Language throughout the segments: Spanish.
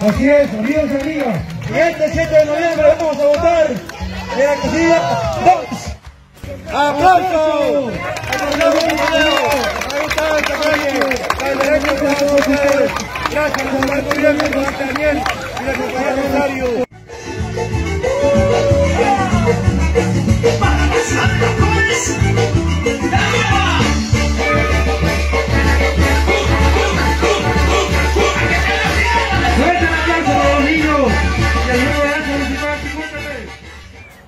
Así es, amigos y amigas. Este 7 de noviembre vamos a votar en la casilla 2. ¡Aplausos! Gracias al gobierno, Daniel y la Rosario.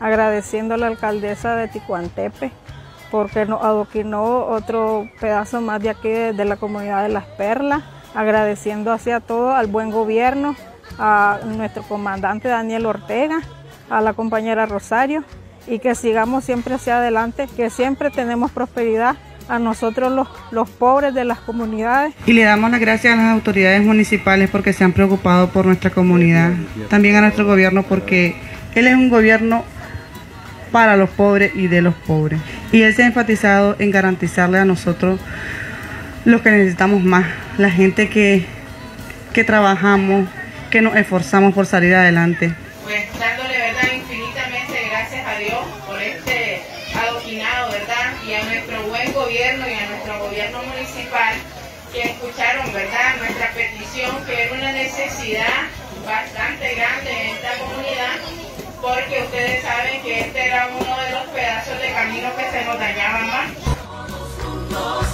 Agradeciendo a la alcaldesa de Ticuantepe porque nos adoquinó otro pedazo más de aquí de, la comunidad de Las Perlas, agradeciendo hacia todo al buen gobierno, a nuestro comandante Daniel Ortega, a la compañera Rosario y que sigamos siempre hacia adelante, que siempre tenemos prosperidad a nosotros los, los, pobres de las comunidades. Y le damos las gracias a las autoridades municipales porque se han preocupado por nuestra comunidad, también a nuestro gobierno porque él es un gobierno para los pobres y de los pobres. Y él se ha enfatizado en garantizarle a nosotros lo que necesitamos más, la gente que, que trabajamos, que nos esforzamos por salir adelante. Pues dándole verdad infinitamente gracias a Dios por este adoquinado, ¿verdad? Y a nuestro buen gobierno y a nuestro gobierno municipal que escucharon, ¿verdad? Uno de los pedazos de camino que se nos dañaban más.